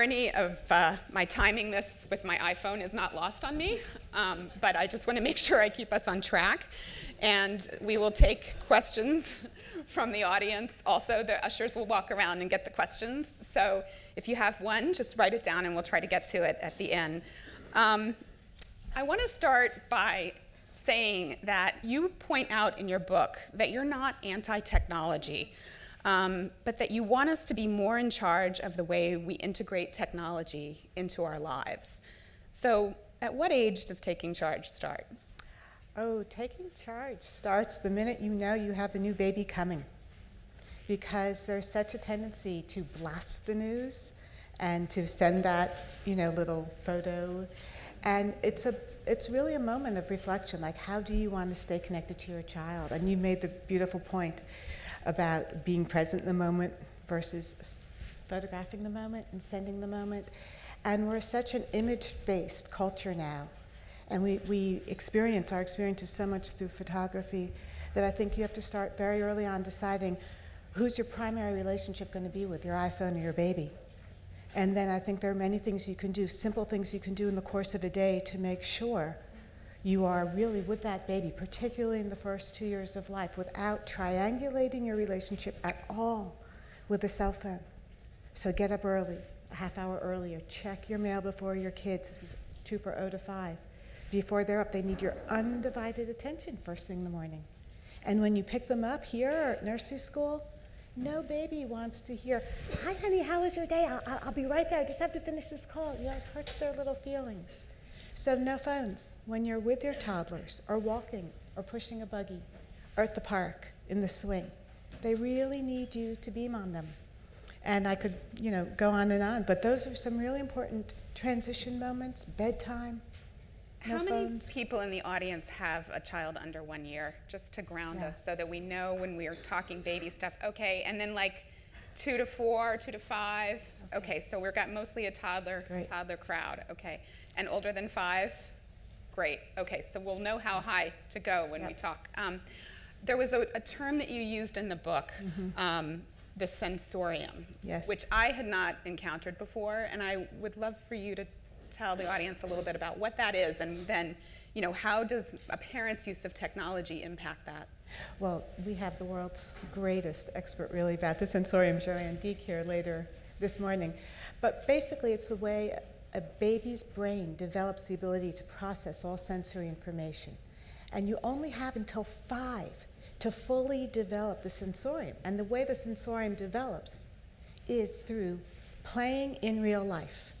irony of uh, my timing this with my iPhone is not lost on me, um, but I just want to make sure I keep us on track. And we will take questions from the audience. Also, the ushers will walk around and get the questions. So if you have one, just write it down and we'll try to get to it at the end. Um, I want to start by saying that you point out in your book that you're not anti technology um, but that you want us to be more in charge of the way we integrate technology into our lives. So, at what age does taking charge start? Oh, taking charge starts the minute you know you have a new baby coming. Because there's such a tendency to blast the news and to send that, you know, little photo. And it's a it's really a moment of reflection, like how do you want to stay connected to your child? And you made the beautiful point about being present in the moment versus photographing the moment and sending the moment. And we're such an image based culture now. And we, we experience, our experience is so much through photography that I think you have to start very early on deciding who's your primary relationship going to be with, your iPhone or your baby. And then I think there are many things you can do, simple things you can do in the course of a day to make sure you are really with that baby, particularly in the first two years of life, without triangulating your relationship at all with a cell phone. So get up early, a half hour earlier. Check your mail before your kids. This is two for 0 to 5. Before they're up, they need your undivided attention first thing in the morning. And when you pick them up here at nursery school, no baby wants to hear, Hi, honey, how was your day? I'll, I'll be right there. I just have to finish this call. You know, it hurts their little feelings. So, no phones when you're with your toddlers or walking or pushing a buggy or at the park in the swing. They really need you to beam on them. And I could, you know, go on and on, but those are some really important transition moments, bedtime. No How phones. many people in the audience have a child under one year, just to ground Yeah. us so that we know when we are talking baby stuff? Okay, and then like two to four, two to five. Okay, so we've got mostly a toddler Great. toddler crowd. Okay, and older than five. Great. Okay, so we'll know how high to go when we talk. Um, there was a, a term that you used in the book, um, the sensorium, Yes. which I had not encountered before, and I would love for you to tell the audience a little bit about what that is, and then, you know, how does a parent's use of technology impact that? Well, we have the world's greatest expert, really, about the sensorium, JoAnn Deak, here later this morning. But basically, it's the way a baby's brain develops the ability to process all sensory information. And you only have until five to fully develop the sensorium. And the way the sensorium develops is through playing in real life.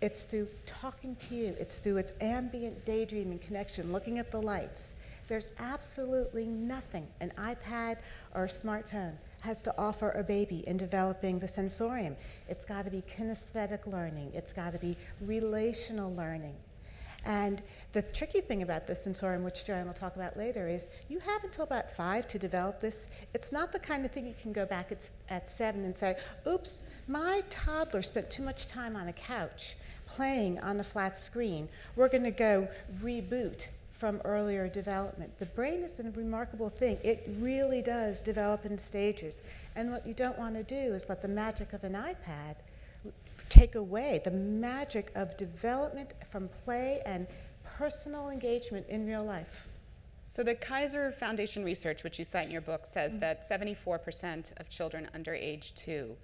It's through talking to you. It's through its ambient daydreaming connection, looking at the lights. There's absolutely nothing an iPad or a smartphone has to offer a baby in developing the sensorium. It's got to be kinesthetic learning, it's got to be relational learning. And the tricky thing about the sensorium, which JoAnn will talk about later, is you have until about five to develop this. It's not the kind of thing you can go back at, at seven and say, oops, my toddler spent too much time on a couch playing on a flat screen. We're going to go reboot from earlier development. The brain is a remarkable thing. It really does develop in stages. And what you don't want to do is let the magic of an iPad take away the magic of development from play and personal engagement in real life. So the Kaiser Foundation research, which you cite in your book, says that 74% of children under age two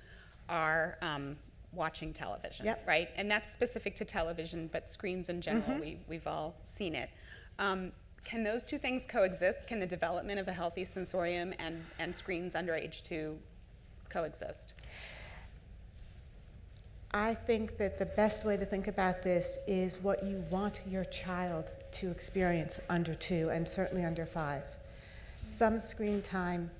are um, watching television, Yep. right? And that's specific to television, but screens in general, we, we've all seen it. Um, can those two things coexist? Can the development of a healthy sensorium and, and screens under age two coexist? I think that the best way to think about this is what you want your child to experience under two and certainly under five. Some screen time,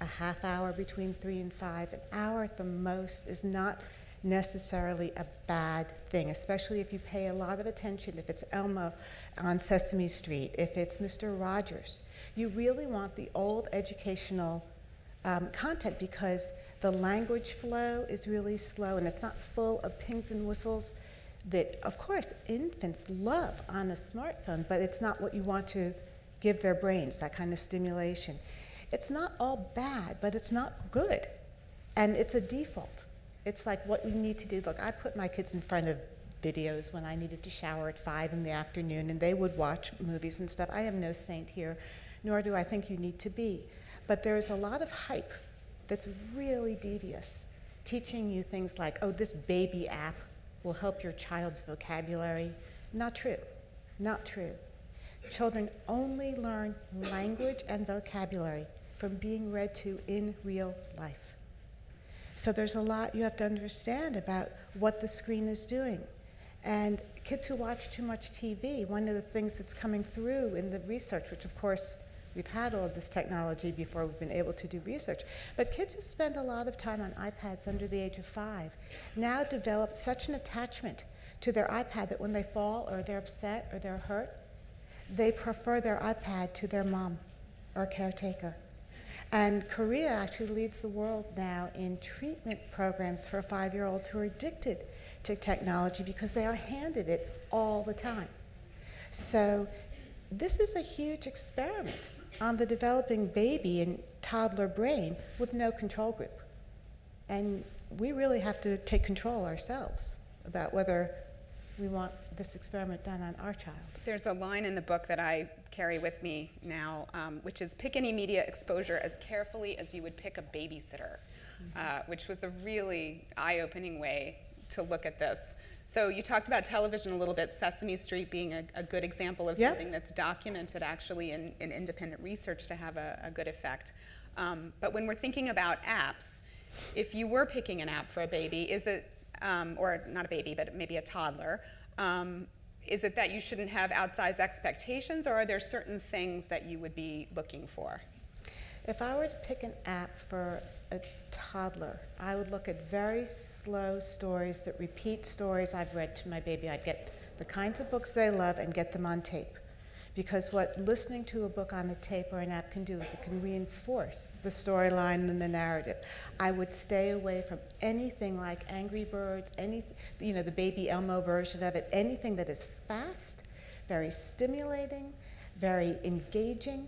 a half hour between three and five, an hour at the most, is not necessarily a bad thing, especially if you pay a lot of attention, if it's Elmo on Sesame Street, if it's Mr. Rogers. You really want the old educational um, content because the language flow is really slow and it's not full of pings and whistles that, of course, infants love on a smartphone, but it's not what you want to give their brains, that kind of stimulation. It's not all bad, but it's not good. And it's a default. It's like what we need to do. Look, I put my kids in front of videos when I needed to shower at five in the afternoon, and they would watch movies and stuff. I am no saint here, nor do I think you need to be. But there's a lot of hype that's really devious, teaching you things like, oh, this baby app will help your child's vocabulary. Not true. Not true. Children only learn language and vocabulary from being read to in real life. So there's a lot you have to understand about what the screen is doing. And kids who watch too much TV, one of the things that's coming through in the research, which of course we've had all of this technology before we've been able to do research, but kids who spend a lot of time on iPads under the age of five now develop such an attachment to their iPad that when they fall or they're upset or they're hurt, they prefer their iPad to their mom or caretaker. And Korea actually leads the world now in treatment programs for five year olds who are addicted to technology because they are handed it all the time. So, this is a huge experiment on the developing baby and toddler brain with no control group. And we really have to take control ourselves about whether we want this experiment done on our child. There's a line in the book that I carry with me now, um, which is pick any media exposure as carefully as you would pick a babysitter, mm-hmm. uh, which was a really eye opening way to look at this. So you talked about television a little bit, Sesame Street being a, a good example of yep. something that's documented actually in, in independent research to have a, a good effect. Um, but when we're thinking about apps, if you were picking an app for a baby, is it, um, or not a baby, but maybe a toddler, um, is it that you shouldn't have outsized expectations, or are there certain things that you would be looking for? If I were to pick an app for a toddler, I would look at very slow stories that repeat stories I've read to my baby. I'd get the kinds of books they love and get them on tape. Because what listening to a book on a tape or an app can do is it can reinforce the storyline and the narrative. I would stay away from anything like Angry Birds, any, you know, the Baby Elmo version of it, anything that is fast, very stimulating, very engaging,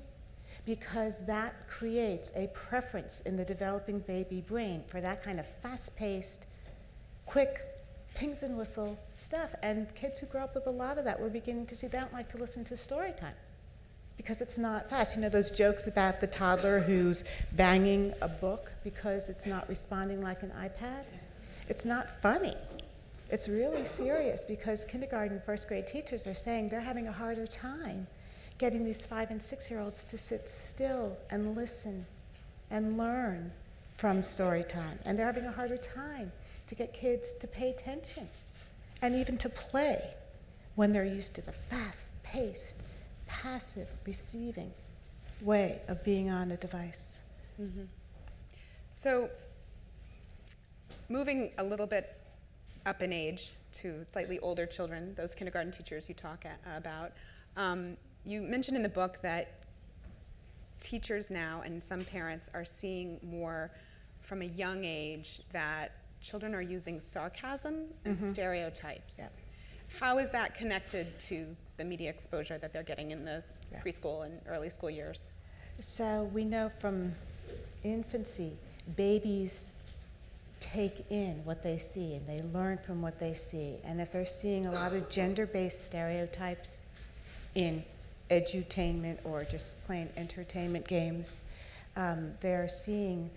because that creates a preference in the developing baby brain for that kind of fast paced, quick, pings and whistle stuff. And kids who grow up with a lot of that, we're beginning to see they don't like to listen to story time because it's not fast. You know, those jokes about the toddler who's banging a book because it's not responding like an iPad? It's not funny. It's really serious because kindergarten, first grade teachers are saying they're having a harder time getting these five and six year olds to sit still and listen and learn from story time. And they're having a harder time to get kids to pay attention and even to play when they're used to the fast paced, passive, receiving way of being on a device. Mm-hmm. So, moving a little bit up in age to slightly older children, those kindergarten teachers you talk at, about, um, you mentioned in the book that teachers now and some parents are seeing more from a young age that children are using sarcasm and mm-hmm. stereotypes. Yep. How is that connected to the media exposure that they're getting in the yeah. preschool and early school years? So we know from infancy, babies take in what they see and they learn from what they see. And if they're seeing a lot of gender based stereotypes in edutainment or just plain entertainment games, um, they're seeing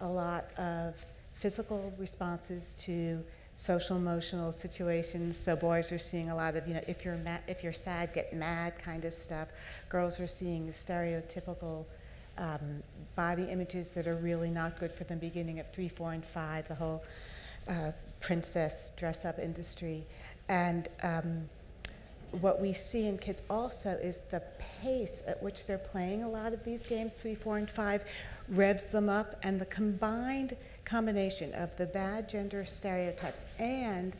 a lot of physical responses to social emotional situations. So boys are seeing a lot of, you know, if you're ma- if you're sad, get mad kind of stuff. Girls are seeing stereotypical um, body images that are really not good for them, beginning at three, four, and five. The whole uh, princess dress-up industry, and um, what we see in kids also is the pace at which they're playing a lot of these games, three, four, and five, revs them up, and the combined combination of the bad gender stereotypes and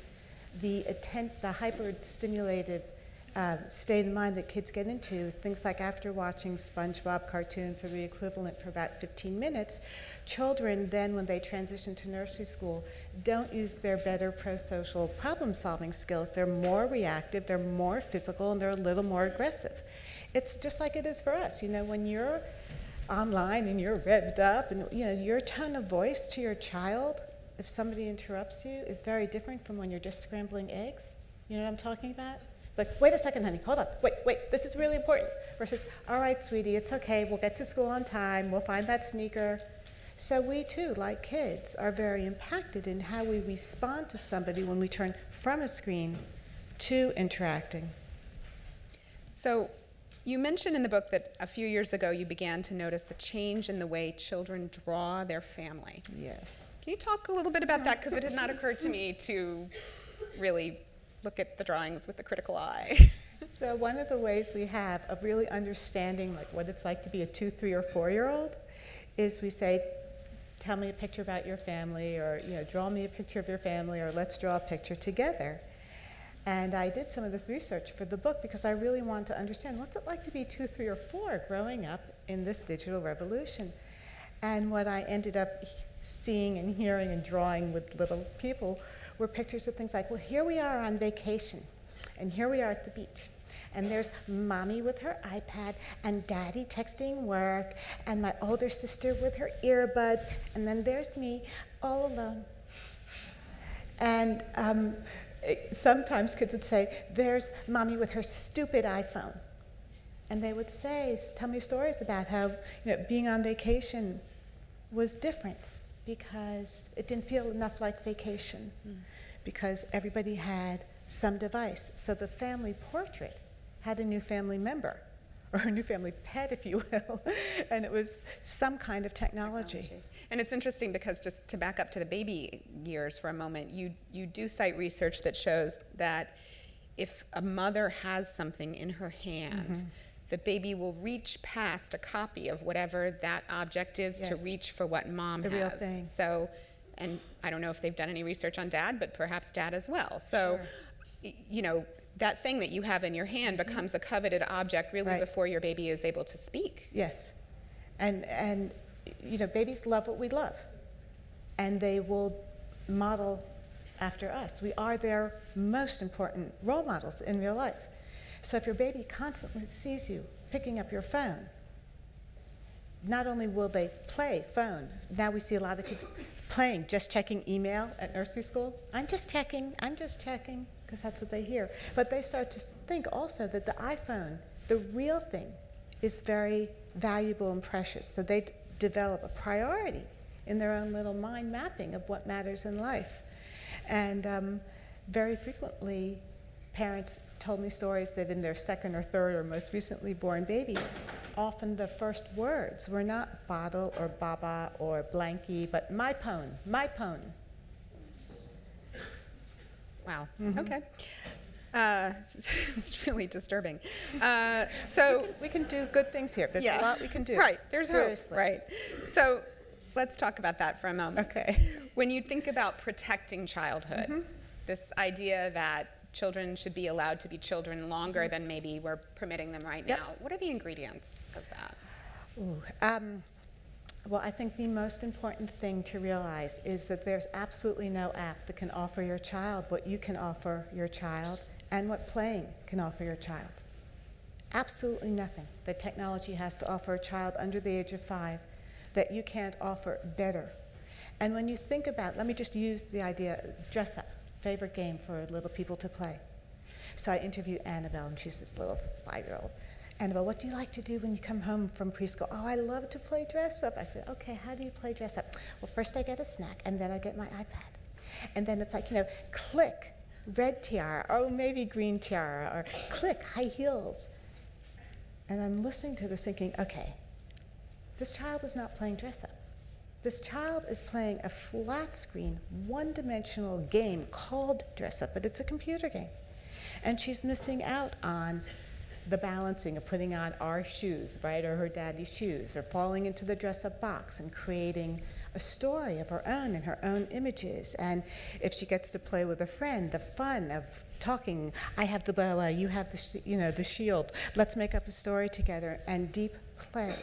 the attent, the hyper stimulated uh, state of mind that kids get into, things like after watching SpongeBob cartoons or the equivalent for about 15 minutes, children then, when they transition to nursery school, don't use their better pro-social problem-solving skills. They're more reactive, they're more physical, and they're a little more aggressive. It's just like it is for us. You know, when you're online and you're revved up, and you know, your tone of voice to your child if somebody interrupts you is very different from when you're just scrambling eggs. You know what I'm talking about? It's like, wait a second, honey, hold on, wait, wait, this is really important. Versus, all right, sweetie, it's okay, we'll get to school on time, we'll find that sneaker. So we too, like kids, are very impacted in how we respond to somebody when we turn from a screen to interacting. So, you mentioned in the book that a few years ago you began to notice a change in the way children draw their family. Yes. Can you talk a little bit about that? Because it had not occurred to me to really look at the drawings with a critical eye. So one of the ways we have of really understanding like what it's like to be a two, three, or four-year-old is we say, tell me a picture about your family, or you know, draw me a picture of your family, or let's draw a picture together. And I did some of this research for the book because I really wanted to understand what's it like to be two, three, or four growing up in this digital revolution. And what I ended up seeing and hearing and drawing with little people were pictures of things like, well, here we are on vacation, and here we are at the beach. And there's mommy with her iPad, and daddy texting work, and my older sister with her earbuds, and then there's me all alone. And um, sometimes kids would say, There's mommy with her stupid iPhone. And they would say, Tell me stories about how you know, being on vacation was different because it didn't feel enough like vacation mm. because everybody had some device. So the family portrait had a new family member or a new family pet, if you will, and it was some kind of technology. technology. And it's interesting because just to back up to the baby years for a moment, you, you do cite research that shows that if a mother has something in her hand, mm-hmm. the baby will reach past a copy of whatever that object is yes. to reach for what mom the has. real thing. So, and I don't know if they've done any research on dad, but perhaps dad as well. So, sure. you know, that thing that you have in your hand mm-hmm. becomes a coveted object really right. before your baby is able to speak. Yes. And, and you know, babies love what we love, and they will model after us. We are their most important role models in real life. So if your baby constantly sees you picking up your phone, not only will they play phone, now we see a lot of kids playing, just checking email at nursery school. I'm just checking, I'm just checking, because that's what they hear. But they start to think also that the iPhone, the real thing, is very valuable and precious. So they develop a priority in their own little mind mapping of what matters in life. And um, very frequently, parents told me stories that in their second or third or most recently born baby, often the first words were not bottle or baba or blankie, but my pone, my pone. Wow. Mm-hmm. Okay. Uh, it's really disturbing. Uh, so we can, we can, do good things here. There's yeah. a lot we can do. Right. There's Seriously. hope. Right. So let's talk about that for a moment. Okay. When you think about protecting childhood, mm-hmm. this idea that children should be allowed to be children longer than maybe we're permitting them right yep. now. What are the ingredients of that? Ooh, um, well, I think the most important thing to realize is that there's absolutely no app that can offer your child what you can offer your child and what playing can offer your child. Absolutely nothing that technology has to offer a child under the age of five that you can't offer better. And when you think about, let me just use the idea dress up favorite game for little people to play. So I interview Annabelle, and she's this little five year old. Annabelle, what do you like to do when you come home from preschool? Oh, I love to play dress up. I said, okay, how do you play dress up? Well, first I get a snack, and then I get my iPad. And then it's like, you know, click, red tiara, or maybe green tiara, or click, high heels. And I'm listening to this thinking, okay, this child is not playing dress up. This child is playing a flat screen, one dimensional game called Dress Up, but it's a computer game. And she's missing out on the balancing of putting on our shoes, right, or her daddy's shoes, or falling into the dress up box and creating a story of her own and her own images. And if she gets to play with a friend, the fun of talking, I have the boa, you have the, you know, the shield, let's make up a story together, and deep play.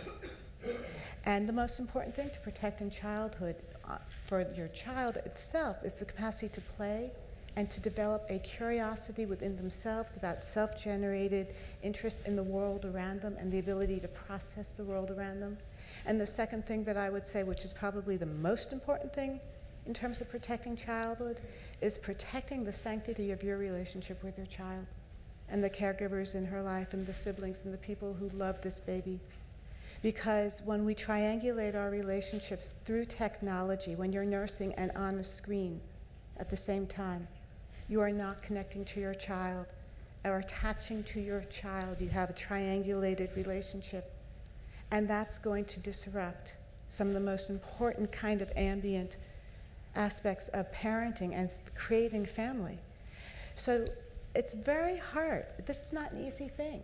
And the most important thing to protect in childhood uh, for your child itself is the capacity to play and to develop a curiosity within themselves about self generated interest in the world around them and the ability to process the world around them. And the second thing that I would say, which is probably the most important thing in terms of protecting childhood is protecting the sanctity of your relationship with your child and the caregivers in her life and the siblings and the people who love this baby. Because when we triangulate our relationships through technology, when you're nursing and on a screen at the same time, you are not connecting to your child or attaching to your child. You have a triangulated relationship. And that's going to disrupt some of the most important kind of ambient aspects of parenting and creating family. So it's very hard. This is not an easy thing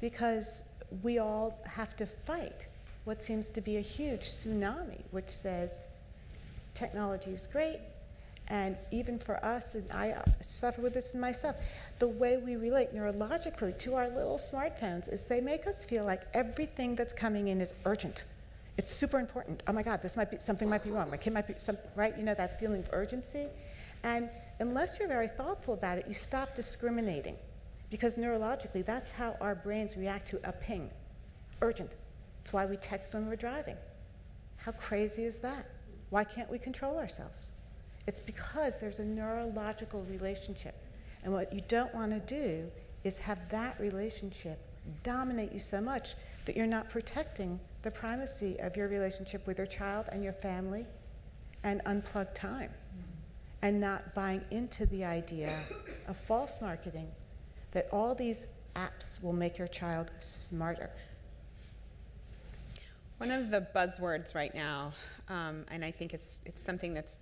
because we all have to fight what seems to be a huge tsunami, which says technology is great, and even for us, and I uh, suffer with this myself, the way we relate neurologically to our little smartphones is they make us feel like everything that's coming in is urgent. It's super important. Oh my God, this might be something might be wrong. My kid might be something right. You know that feeling of urgency, and unless you're very thoughtful about it, you stop discriminating, because neurologically, that's how our brains react to a ping, urgent. It's why we text when we're driving. How crazy is that? Why can't we control ourselves? It's because there's a neurological relationship. And what you don't want to do is have that relationship dominate you so much that you're not protecting the primacy of your relationship with your child and your family and unplug time and not buying into the idea of false marketing that all these apps will make your child smarter. One of the buzzwords right now, um, and I think it's, it's something that's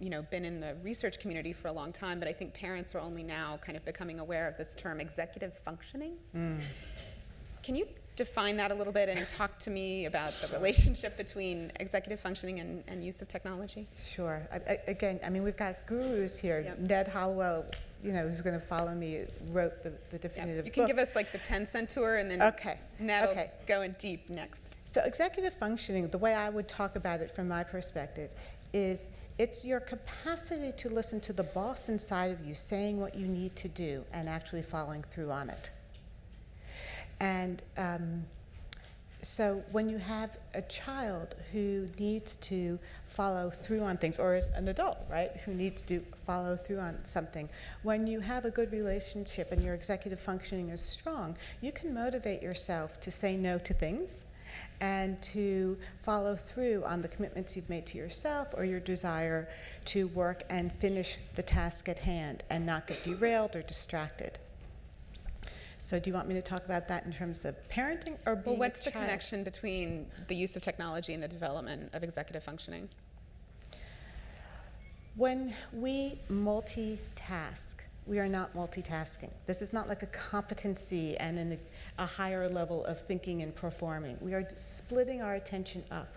you know, been in the research community for a long time, but I think parents are only now kind of becoming aware of this term, executive functioning. Mm. Can you define that a little bit and talk to me about the relationship between executive functioning and, and use of technology? Sure. I, I, again, I mean, we've got gurus here. Yep. Ned Hallowell, you know, who's going to follow me, wrote the, the definitive yep. You can book. give us like the 10 cent tour and then okay. Ned okay. go in deep next. So executive functioning, the way I would talk about it from my perspective, is it's your capacity to listen to the boss inside of you saying what you need to do and actually following through on it. And um, so when you have a child who needs to follow through on things, or an adult, right, who needs to follow through on something, when you have a good relationship and your executive functioning is strong, you can motivate yourself to say no to things and to follow through on the commitments you've made to yourself or your desire to work and finish the task at hand and not get derailed or distracted. So do you want me to talk about that in terms of parenting or being Well, what's the connection between the use of technology and the development of executive functioning? When we multitask, we are not multitasking. This is not like a competency and an, a higher level of thinking and performing. We are splitting our attention up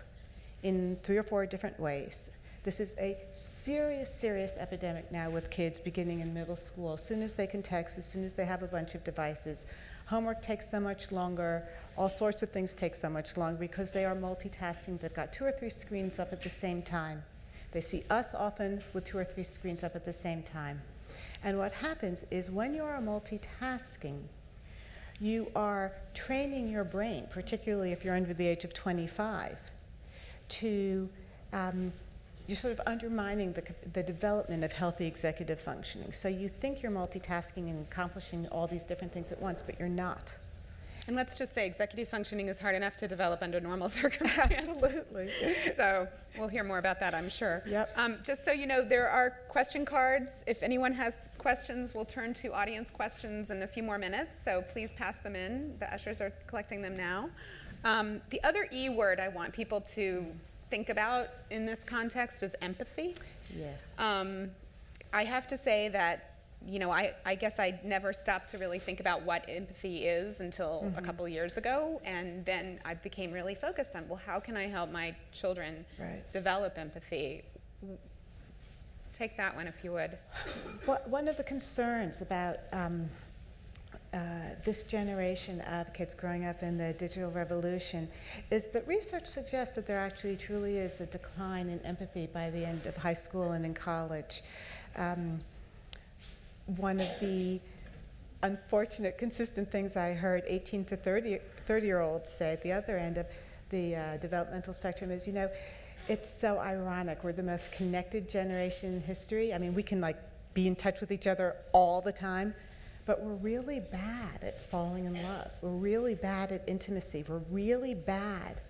in three or four different ways. This is a serious, serious epidemic now with kids beginning in middle school. As soon as they can text, as soon as they have a bunch of devices, homework takes so much longer, all sorts of things take so much longer because they are multitasking. They've got two or three screens up at the same time. They see us often with two or three screens up at the same time. And what happens is when you are multitasking, you are training your brain, particularly if you're under the age of 25, to um, you're sort of undermining the, the development of healthy executive functioning. So you think you're multitasking and accomplishing all these different things at once, but you're not. And let's just say executive functioning is hard enough to develop under normal circumstances. Absolutely. so we'll hear more about that, I'm sure. Yep. Um, just so you know, there are question cards. If anyone has questions, we'll turn to audience questions in a few more minutes. So please pass them in. The ushers are collecting them now. Um, the other E word I want people to think about in this context is empathy. Yes. Um, I have to say that, you know, I, I guess I never stopped to really think about what empathy is until mm-hmm. a couple years ago. And then I became really focused on, well, how can I help my children right. develop empathy? Take that one if you would. One of the concerns about um, uh, this generation of kids growing up in the digital revolution is that research suggests that there actually truly is a decline in empathy by the end of high school and in college. Um, one of the unfortunate, consistent things I heard 18 to 30, 30 year olds say at the other end of the uh, developmental spectrum is, you know, it's so ironic. We're the most connected generation in history. I mean, we can like be in touch with each other all the time, but we're really bad at falling in love. We're really bad at intimacy. We're really bad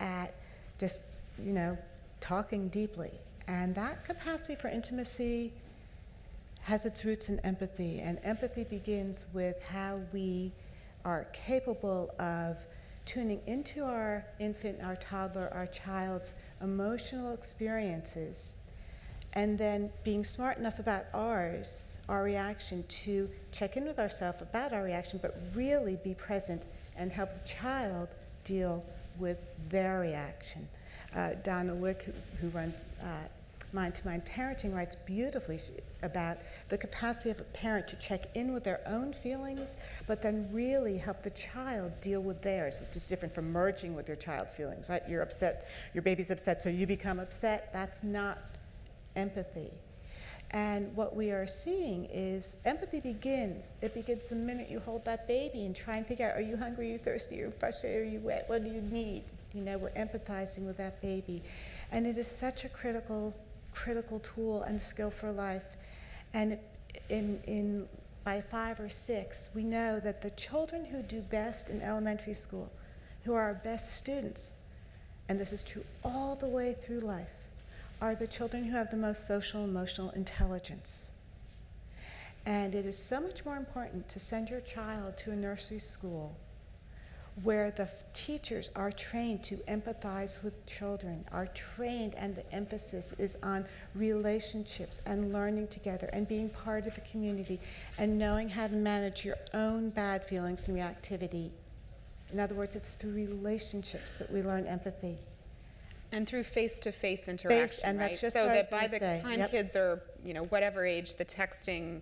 at just, you know, talking deeply. And that capacity for intimacy has its roots in empathy. And empathy begins with how we are capable of tuning into our infant, our toddler, our child's emotional experiences, and then being smart enough about ours, our reaction, to check in with ourselves about our reaction, but really be present and help the child deal with their reaction. Uh, Donna Wick, who, who runs uh, Mind to Mind Parenting, writes beautifully about the capacity of a parent to check in with their own feelings, but then really help the child deal with theirs, which is different from merging with your child's feelings. Right? You're upset, your baby's upset, so you become upset. That's not empathy. And what we are seeing is empathy begins. It begins the minute you hold that baby and try and figure out are you hungry, are you thirsty, are you frustrated, are you wet, what do you need? You know, we're empathizing with that baby. And it is such a critical, critical tool and skill for life. And in, in, by five or six, we know that the children who do best in elementary school, who are our best students, and this is true all the way through life, are the children who have the most social emotional intelligence. And it is so much more important to send your child to a nursery school where the teachers are trained to empathize with children, are trained, and the emphasis is on relationships and learning together and being part of a community and knowing how to manage your own bad feelings and reactivity. In other words, it's through relationships that we learn empathy. And through face-to-face interaction, and right? that's just so what I that by the gonna say. time Yep. kids are, you know, whatever age, the texting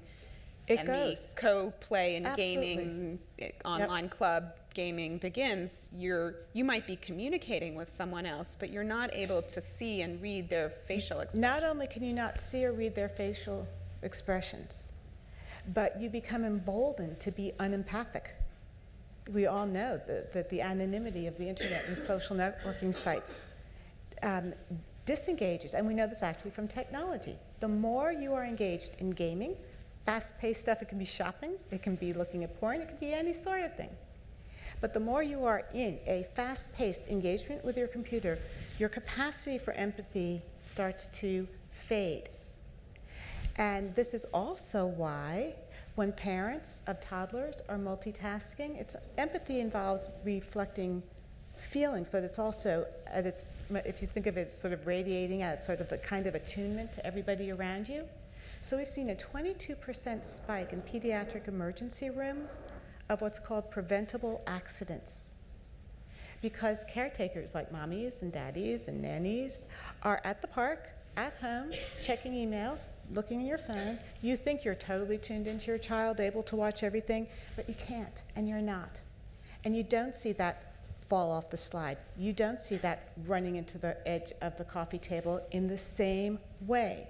It and goes. the co-play and gaming, eh, online club gaming begins, you're you might be communicating with someone else, but you're not able to see and read their facial expression. Not only can you not see or read their facial expressions, but you become emboldened to be unempathic. We all know that, that the anonymity of the internet and social networking sites um, disengages, and we know this actually from technology. The more you are engaged in gaming, fast paced stuff, it can be shopping, it can be looking at porn, it can be any sort of thing. But the more you are in a fast paced engagement with your computer, your capacity for empathy starts to fade. And this is also why, when parents of toddlers are multitasking, it's, empathy involves reflecting feelings, but it's also at its, if you think of it sort of radiating out, sort of a kind of attunement to everybody around you. So we've seen a 22% spike in pediatric emergency rooms of what's called preventable accidents. Because caretakers like mommies and daddies and nannies are at the park, at home, checking email, looking at your phone. You think you're totally tuned into your child, able to watch everything, but you can't, and you're not. And you don't see that fall off the slide. You don't see that running into the edge of the coffee table in the same way.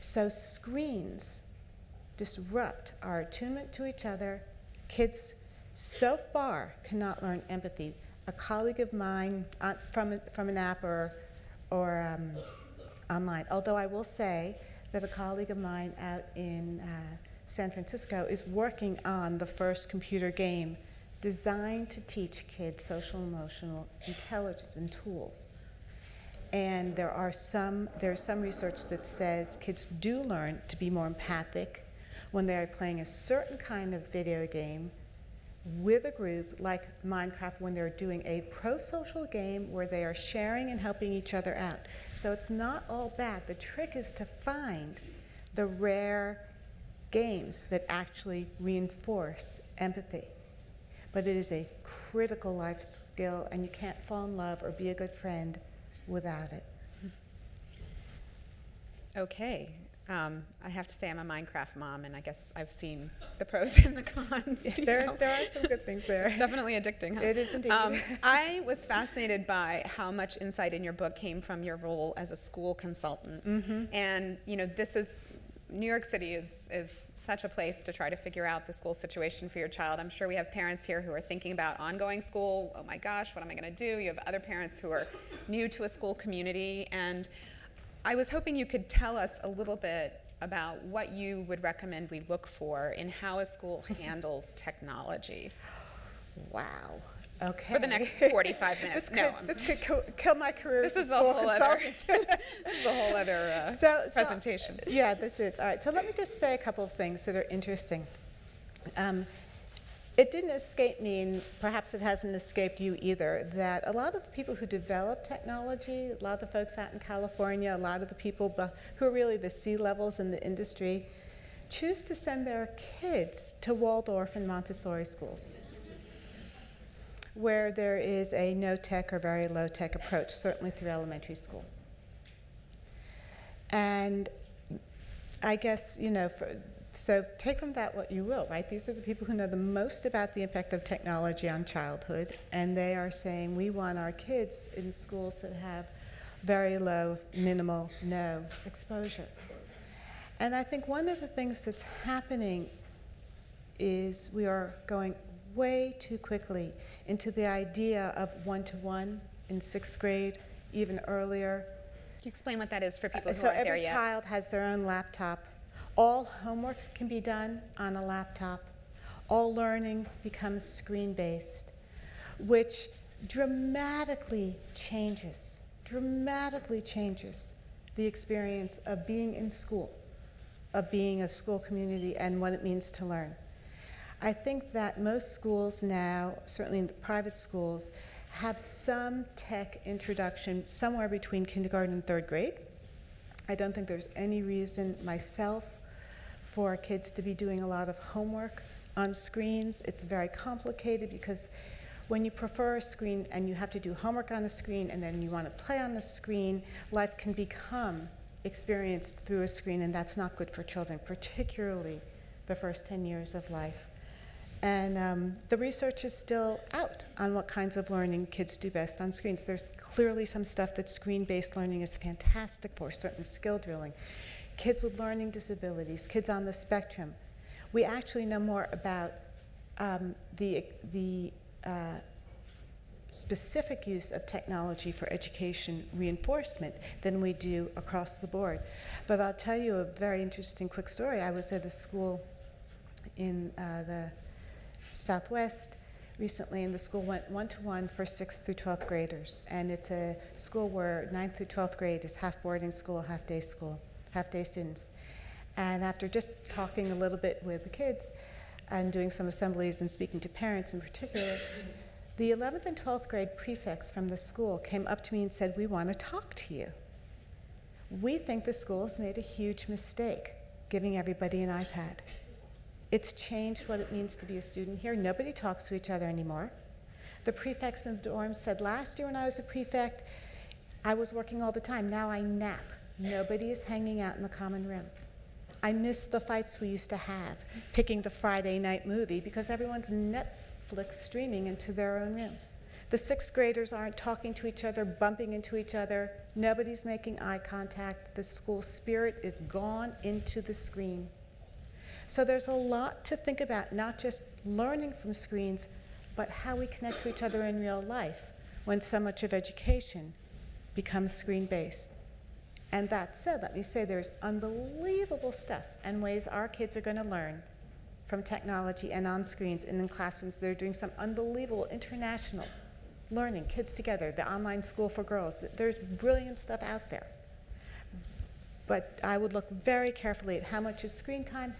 So screens disrupt our attunement to each other. Kids so far cannot learn empathy. A colleague of mine uh, from, from an app or, or um, online, although I will say that a colleague of mine out in uh, San Francisco is working on the first computer game designed to teach kids social emotional intelligence and tools. And there are some there's some research that says kids do learn to be more empathic when they are playing a certain kind of video game with a group like Minecraft when they're doing a pro-social game where they are sharing and helping each other out. So it's not all bad. The trick is to find the rare games that actually reinforce empathy. But it is a critical life skill, and you can't fall in love or be a good friend without it. Okay. Um, I have to say I'm a Minecraft mom, and I guess I've seen the pros and the cons. you There, know. there are some good things there. It's definitely addicting. Huh? It is indeed. Um, I was fascinated by how much insight in your book came from your role as a school consultant, Mm-hmm. and you know this is New York City is, is such a place to try to figure out the school situation for your child. I'm sure we have parents here who are thinking about ongoing school. Oh my gosh, what am I going to do? You have other parents who are new to a school community. And I was hoping you could tell us a little bit about what you would recommend we look for in how a school handles technology. Wow. Okay. For the next 45 minutes. this no, could, this could kill, kill my career. This is a whole other. this is a whole other uh, So- so- presentation. yeah, this is. All right, so let me just say a couple of things that are interesting. Um, it didn't escape me, and perhaps it hasn't escaped you either, that a lot of the people who develop technology, a lot of the folks out in California, a lot of the people who are really the C levels in the industry, choose to send their kids to Waldorf and Montessori schools where there is a no tech or very low tech approach, certainly through elementary school. And I guess, you know, for, so take from that what you will, right? These are the people who know the most about the impact of technology on childhood, and they are saying we want our kids in schools that have very low, minimal, no exposure. And I think one of the things that's happening is we are going way too quickly into the idea of one to one in sixth grade, even earlier. Can you explain what that is for people who So aren't there every child has their own laptop. All homework can be done on a laptop. All learning becomes screen based, which dramatically changes, dramatically changes the experience of being in school, of being a school community, and what it means to learn. I think that most schools now, certainly in the private schools, have some tech introduction somewhere between kindergarten and third grade. I don't think there's any reason myself for kids to be doing a lot of homework on screens. It's very complicated because when you prefer a screen and you have to do homework on the screen and then you want to play on the screen, life can become experienced through a screen, and that's not good for children, particularly the first 10 years of life. And um, the research is still out on what kinds of learning kids do best on screens. There's clearly some stuff that screen based learning is fantastic for, certain skill drilling. Kids with learning disabilities, kids on the spectrum. We actually know more about um, the, the uh, specific use of technology for education reinforcement than we do across the board. But I'll tell you a very interesting quick story. I was at a school in uh, the Southwest recently, and the school went one to one for sixth through 12th graders. And it's a school where ninth through 12th grade is half boarding school, half day school, half day students. And after just talking a little bit with the kids and doing some assemblies and speaking to parents in particular, the 11th and 12th grade prefects from the school came up to me and said, We want to talk to you. We think the school has made a huge mistake giving everybody an iPad. It's changed what it means to be a student here. Nobody talks to each other anymore. The prefects in the dorms said, Last year when I was a prefect, I was working all the time. Now I nap. Nobody is hanging out in the common room. I miss the fights we used to have, picking the Friday night movie because everyone's Netflix streaming into their own room. The sixth graders aren't talking to each other, bumping into each other. Nobody's making eye contact. The school spirit is gone into the screen. So there's a lot to think about, not just learning from screens, but how we connect to each other in real life when so much of education becomes screen based. And that said, let me say there's unbelievable stuff and ways our kids are going to learn from technology and on screens and in classrooms. They're doing some unbelievable international learning, kids together, the online school for girls. There's brilliant stuff out there. But I would look very carefully at how much is screen time.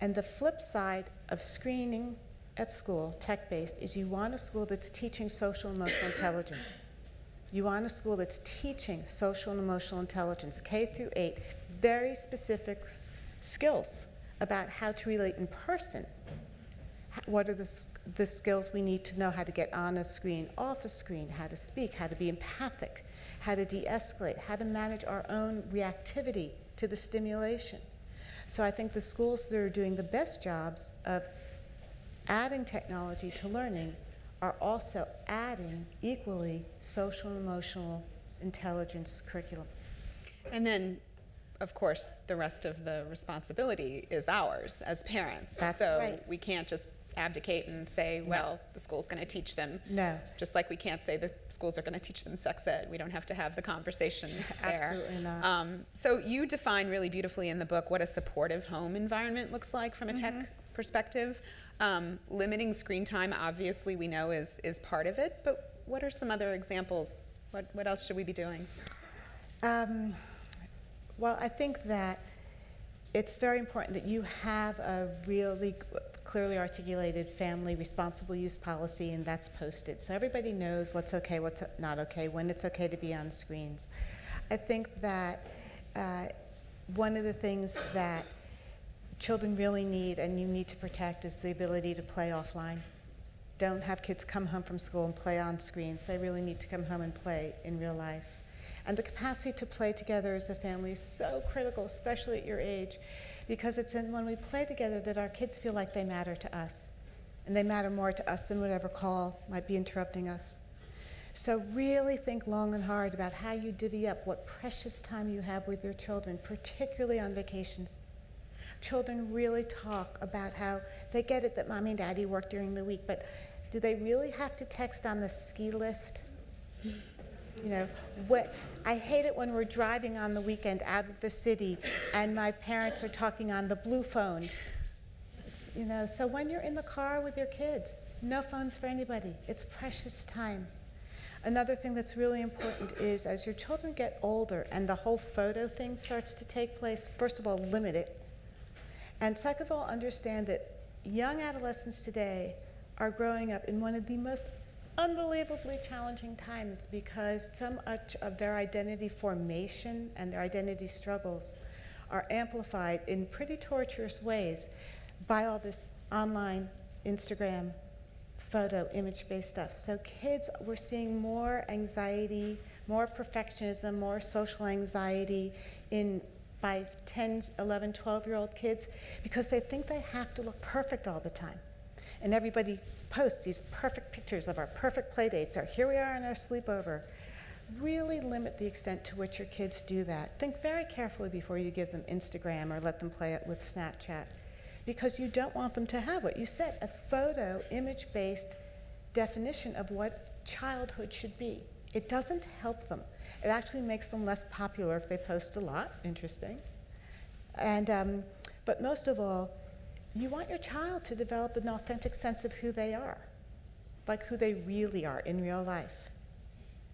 And the flip side of screening at school, tech based, is you want a school that's teaching social emotional intelligence. You want a school that's teaching social and emotional intelligence, K through 8, very specific skills about how to relate in person. What are the, the skills we need to know how to get on a screen, off a screen, how to speak, how to be empathic, how to de escalate, how to manage our own reactivity to the stimulation. So I think the schools that are doing the best jobs of adding technology to learning are also adding equally social and emotional intelligence curriculum. And then of course, the rest of the responsibility is ours as parents. That's so right. we can't just abdicate and say, well, the school's going to teach them. No. Just like we can't say the schools are going to teach them sex ed. We don't have to have the conversation there. Absolutely not. Um, so you define really beautifully in the book what a supportive home environment looks like from a tech Mm-hmm. perspective. Um, limiting screen time, obviously, we know is is part of it. But what are some other examples? What what else should we be doing? Um, well, I think that it's very important that you have a really clearly articulated family responsible use policy, and that's posted. So everybody knows what's okay, what's not okay, when it's okay to be on screens. I think that uh, one of the things that children really need and you need to protect is the ability to play offline. Don't have kids come home from school and play on screens. They really need to come home and play in real life. And the capacity to play together as a family is so critical, especially at your age, because it's in when we play together that our kids feel like they matter to us. And they matter more to us than whatever call might be interrupting us. So, really think long and hard about how you divvy up what precious time you have with your children, particularly on vacations. Children really talk about how they get it that mommy and daddy work during the week, but do they really have to text on the ski lift? You know, what, I hate it when we're driving on the weekend out of the city and my parents are talking on the blue phone. It's, you know, so when you're in the car with your kids, no phones for anybody. It's precious time. Another thing that's really important is as your children get older and the whole photo thing starts to take place, first of all, limit it. And second of all, understand that young adolescents today are growing up in one of the most unbelievably challenging times because so much of their identity formation and their identity struggles are amplified in pretty torturous ways by all this online, Instagram, photo, image based stuff. So, kids, we're seeing more anxiety, more perfectionism, more social anxiety in by 10, 11, 12 year old kids because they think they have to look perfect all the time. And everybody posts these perfect pictures of our perfect play dates or here we are on our sleepover. Really limit the extent to which your kids do that. Think very carefully before you give them Instagram or let them play it with Snapchat because you don't want them to have what you said a photo, image based definition of what childhood should be. It doesn't help them. It actually makes them less popular if they post a lot. Interesting. And, um, but most of all, you want your child to develop an authentic sense of who they are, like who they really are in real life,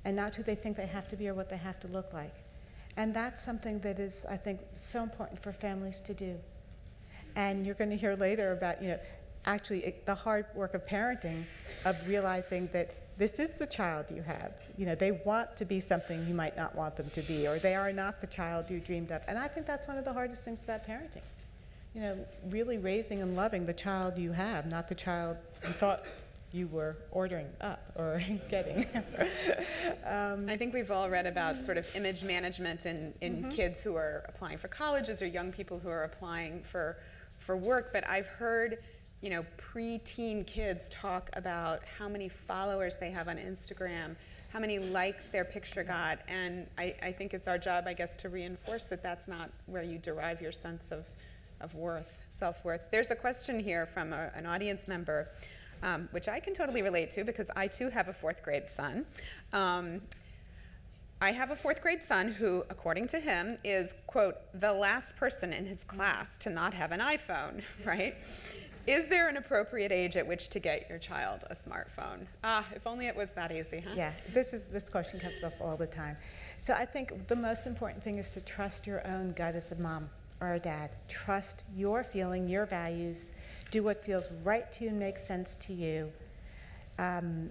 and not who they think they have to be or what they have to look like. And that's something that is, I think, so important for families to do. And you're going to hear later about, you know, actually it, the hard work of parenting, of realizing that this is the child you have. You know, they want to be something you might not want them to be, or they are not the child you dreamed of. And I think that's one of the hardest things about parenting. You know, really raising and loving the child you have, not the child you thought you were ordering up or getting. um, I think we've all read about sort of image management in, in mm-hmm. kids who are applying for colleges or young people who are applying for, for work, but I've heard you know, preteen kids talk about how many followers they have on Instagram, how many likes their picture got, and I, I think it's our job, I guess, to reinforce that that's not where you derive your sense of, of worth, self-worth. There's a question here from a, an audience member, um, which I can totally relate to because I too have a fourth grade son. Um, I have a fourth grade son who, according to him, is, quote, the last person in his class to not have an iPhone, right? Is there an appropriate age at which to get your child a smartphone? Ah, if only it was that easy, huh? Yeah, this is this question comes up all the time. So I think the most important thing is to trust your own gut as a mom or a dad. Trust your feeling, your values. Do what feels right to you and makes sense to you. Um,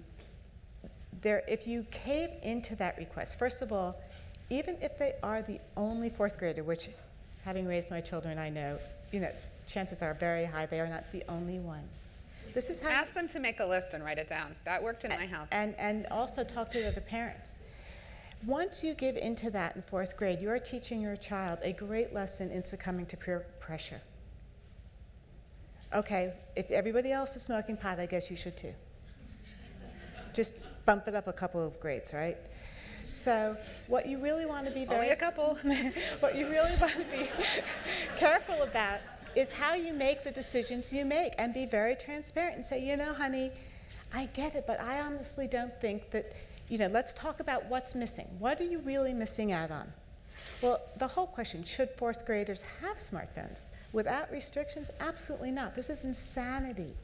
there, if you cave into that request, first of all, even if they are the only fourth grader, which, having raised my children, I know, you know, chances are very high they are not the only one. This is how Ask them to make a list and write it down. That worked in my house. And, and also talk to the other parents. Once you give into that in fourth grade, you are teaching your child a great lesson in succumbing to peer pressure. Okay, if everybody else is smoking pot, I guess you should too. Just bump it up a couple of grades, right? So what you really want to be very Only a couple. what you really want to be careful about is how you make the decisions you make and be very transparent and say, you know, honey, I get it, but I honestly don't think that, you know, let's talk about what's missing. What are you really missing out on? Well, the whole question should fourth graders have smartphones without restrictions? Absolutely not. This is insanity.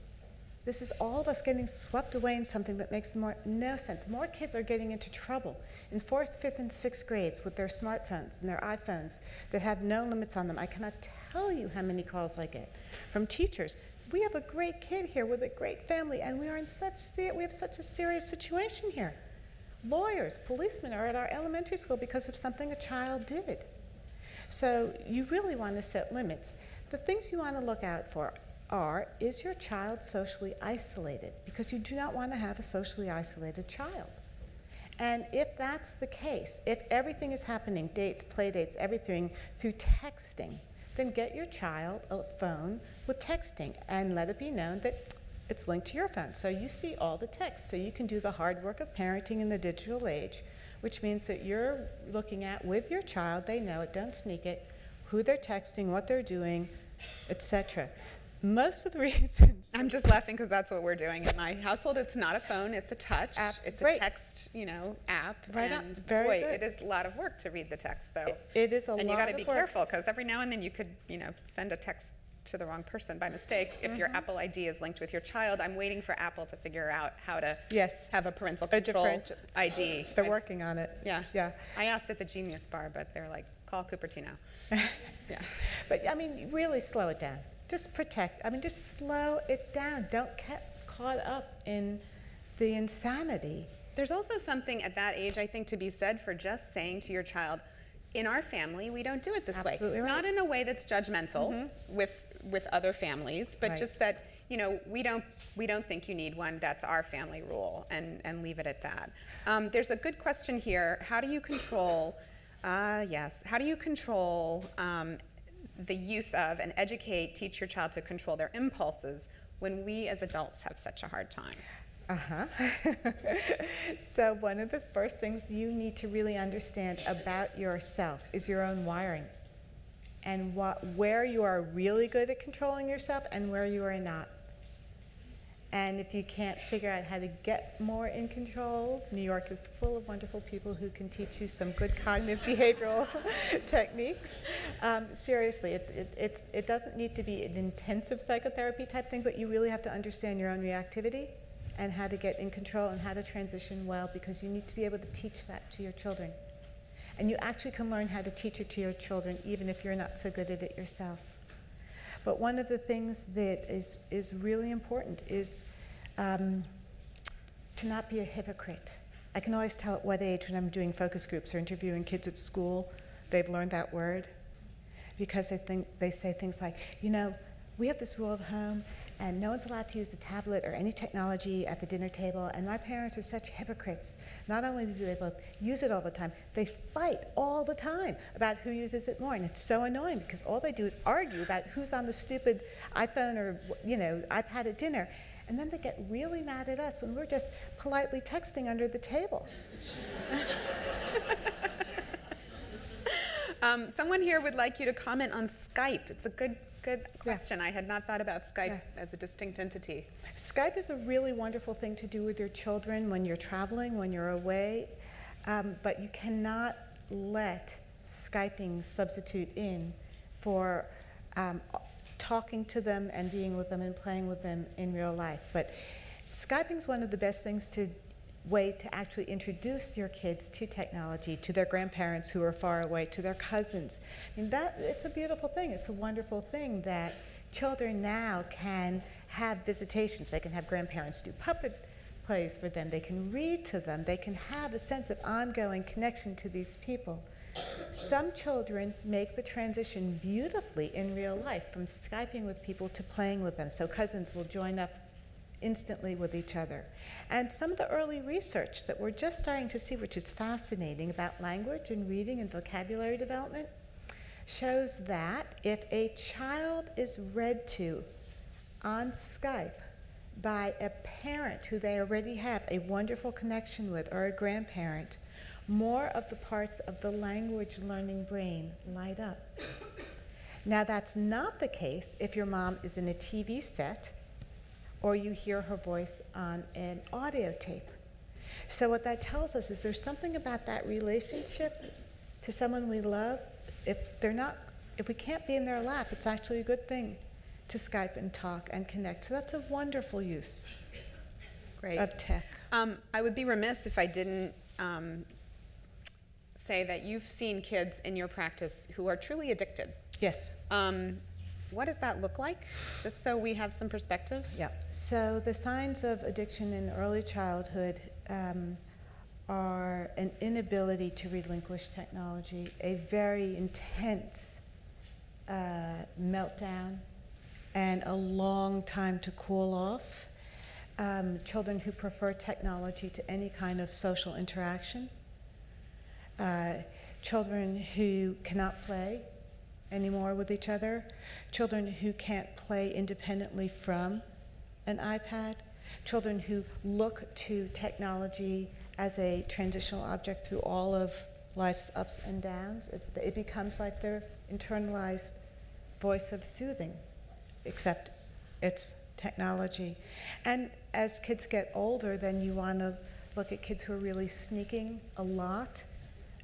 This is all of us getting swept away in something that makes more, no sense. More kids are getting into trouble in fourth, fifth, and sixth grades with their smartphones and their iPhones that have no limits on them. I cannot tell you how many calls I get from teachers. We have a great kid here with a great family, and we are in such we have such a serious situation here. Lawyers, policemen are at our elementary school because of something a child did. So you really want to set limits. The things you want to look out for are is your child socially isolated? Because you do not want to have a socially isolated child. And if that's the case, if everything is happening, dates, play dates, everything through texting, then get your child a phone with texting and let it be known that it's linked to your phone. So you see all the text. So you can do the hard work of parenting in the digital age, which means that you're looking at with your child, they know it, don't sneak it, who they're texting, what they're doing, etc. Most of the reasons. I'm just laughing because that's what we're doing in my household. It's not a phone, it's a touch. Abs- it's a text, you know, app. Right on. and Very boy, good. it is a lot of work to read the text though. It- it is a lot, and you got to be work. careful because every now and then you could, you know, send a text to the wrong person by mistake. If Mm-hmm. your Apple ID is linked with your child, I'm waiting for Apple to figure out how to Yes. have a parental control different- ID. They're I- working on it. Yeah. Yeah. I asked at the Genius Bar, but they're like, call Cupertino. yeah. But I mean, really slow it down. Just protect. I mean, just slow it down. Don't get caught up in the insanity. There's also something at that age, I think, to be said for just saying to your child, in our family, we don't do it this Absolutely way. right. Mm-hmm. Not in a way that's judgmental with with other families, but Right. just that you know we don't we don't think you need one. That's our family rule, and and leave it at that. Um, there's a good question here. How do you control? Uh, yes. How do you control um, the use of and educate, teach your child to control their impulses when we as adults have such a hard time? Uh huh. so, one of the first things you need to really understand about yourself is your own wiring and what, where you are really good at controlling yourself and where you are not. And if you can't figure out how to get more in control, New York is full of wonderful people who can teach you some good cognitive behavioral techniques. Um, seriously, it, it, it doesn't need to be an intensive psychotherapy type thing, but you really have to understand your own reactivity and how to get in control and how to transition well because you need to be able to teach that to your children. And you actually can learn how to teach it to your children even if you're not so good at it yourself. But one of the things that is, is really important is um, to not be a hypocrite. I can always tell at what age when I'm doing focus groups or interviewing kids at school, they've learned that word. Because they, think, they say things like, you know, we have this rule at home, and no one's allowed to use a tablet or any technology at the dinner table, and my parents are such hypocrites. Not only do they both use it all the time, they fight all the time about who uses it more, and it's so annoying because all they do is argue about who's on the stupid iPhone or you know iPad at dinner, and then they get really mad at us when we're just politely texting under the table. Um, someone here would like you to comment on Skype. It's a good, good question. I had not thought about Skype Yeah. as a distinct entity. Skype is a really wonderful thing to do with your children when you're traveling, when you're away, um, but you cannot let Skyping substitute in for um, talking to them and being with them and playing with them in real life. But Skyping is one of the best things to way to actually introduce your kids to technology, to their grandparents who are far away, to their cousins. I mean, that it's a beautiful thing. It's a wonderful thing that children now can have visitations. They can have grandparents do puppet plays for them. They can read to them. They can have a sense of ongoing connection to these people. Some children make the transition beautifully in real life from Skyping with people to playing with them. So cousins will join up instantly with each other. And some of the early research that we're just starting to see, which is fascinating about language and reading and vocabulary development, shows that if a child is read to on Skype by a parent who they already have a wonderful connection with or a grandparent, more of the parts of the language learning brain light up. Now, that's not the case if your mom is in a TV set or you hear her voice on an audio tape. So, what that tells us is there's something about that relationship to someone we love. If they're not, if we can't be in their lap, it's actually a good thing to Skype and talk and connect. So, that's a wonderful use Great. of tech. Um, I would be remiss if I didn't um, say that you've seen kids in your practice who are truly addicted. Yes. Um, what does that look like? Just so we have some perspective. Yeah. So the signs of addiction in early childhood um, are an inability to relinquish technology, a very intense uh, meltdown, and a long time to cool off. Um, children who prefer technology to any kind of social interaction. Uh, children who cannot play anymore with each other, children who can't play independently from an iPad, children who look to technology as a transitional object through all of life's ups and downs. It, it becomes like their internalized voice of soothing, except it's technology. And as kids get older, then you want to look at kids who are really sneaking a lot,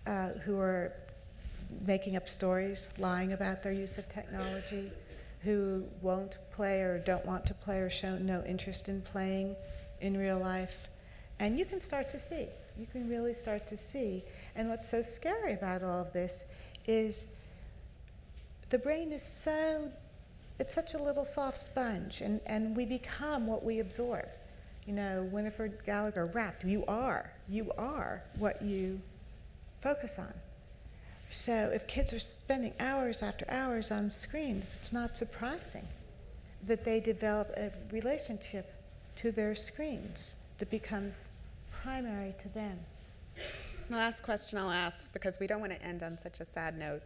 uh, who are making up stories, lying about their use of technology, who won't play or don't want to play or show no interest in playing in real life. And you can start to see, you can really start to see. And what's so scary about all of this is the brain is so, it's such a little soft sponge, and, and we become what we absorb. You know, Winifred Gallagher Rapt, You are, you are what you focus on. So if kids are spending hours after hours on screens, it's not surprising that they develop a relationship to their screens that becomes primary to them. The last question I'll ask, because we don't want to end on such a sad note.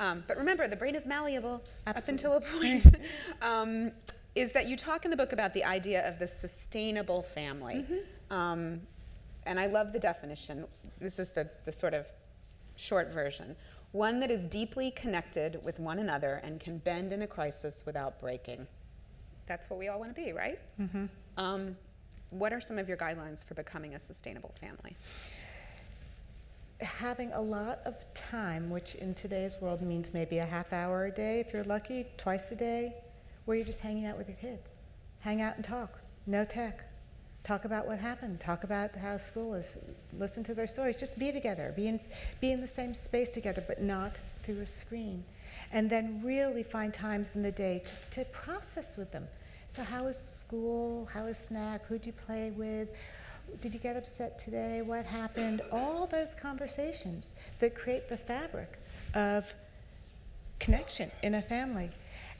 Um, but remember, the brain is malleable Absolutely. up until a point. um, is that you talk in the book about the idea of the sustainable family. Mm-hmm. Um, and I love the definition. This is the, the sort of short version. One that is deeply connected with one another and can bend in a crisis without breaking. That's what we all want to be, right? Mm-hmm. Um, what are some of your guidelines for becoming a sustainable family? Having a lot of time, which in today's world means maybe a half hour a day if you're lucky, twice a day, where you're just hanging out with your kids. Hang out and talk. No tech. Talk about what happened. Talk about how school was. Listen to their stories. Just be together. Be in, be in the same space together, but not through a screen. And then really find times in the day to, to process with them. So, how was school? How was snack? Who'd you play with? Did you get upset today? What happened? All those conversations that create the fabric of connection in a family.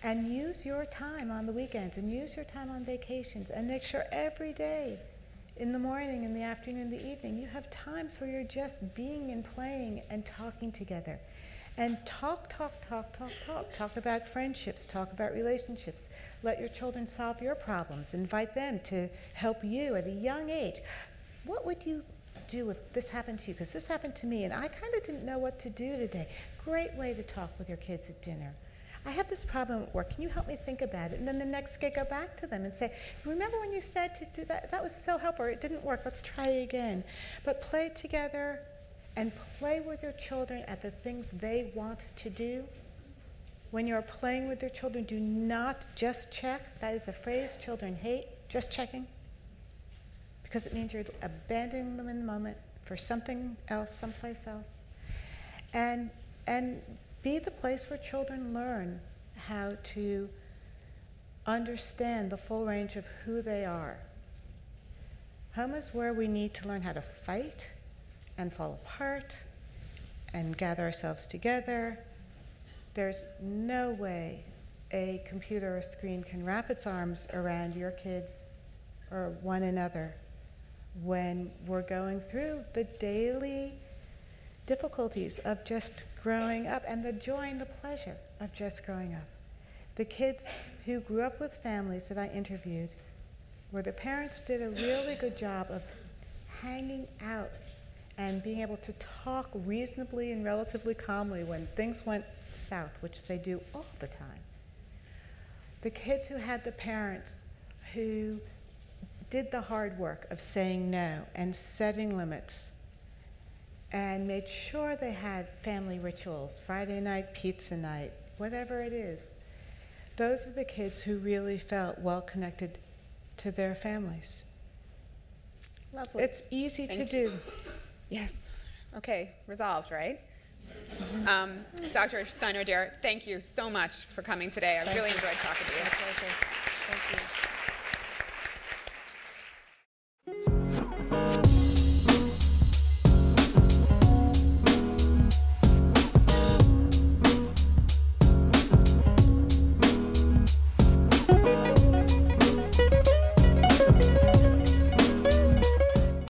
And use your time on the weekends and use your time on vacations and make sure every day, in the morning, in the afternoon, in the evening, you have times where you're just being and playing and talking together. And talk, talk, talk, talk, talk. Talk about friendships, talk about relationships. Let your children solve your problems. Invite them to help you at a young age. What would you do if this happened to you? Because this happened to me, and I kind of didn't know what to do today. Great way to talk with your kids at dinner. I have this problem at work. Can you help me think about it? And then the next day, go back to them and say, Remember when you said to do that? That was so helpful. It didn't work. Let's try again. But play together and play with your children at the things they want to do. When you're playing with your children, do not just check. That is a phrase children hate, just checking. Because it means you're abandoning them in the moment for something else, someplace else. And, and be the place where children learn how to understand the full range of who they are. Home is where we need to learn how to fight and fall apart and gather ourselves together. There's no way a computer or screen can wrap its arms around your kids or one another when we're going through the daily difficulties of just growing up and the joy and the pleasure of just growing up. The kids who grew up with families that I interviewed, where the parents did a really good job of hanging out and being able to talk reasonably and relatively calmly when things went south, which they do all the time. The kids who had the parents who did the hard work of saying no and setting limits and made sure they had family rituals, Friday night, pizza night, whatever it is. Those are the kids who really felt well connected to their families. Lovely. It's easy to Thank do. Yes. Okay, resolved, right? Um, Dr. Steiner-Adair, thank you so much for coming today. I really enjoyed talking to you. My pleasure. Thank you.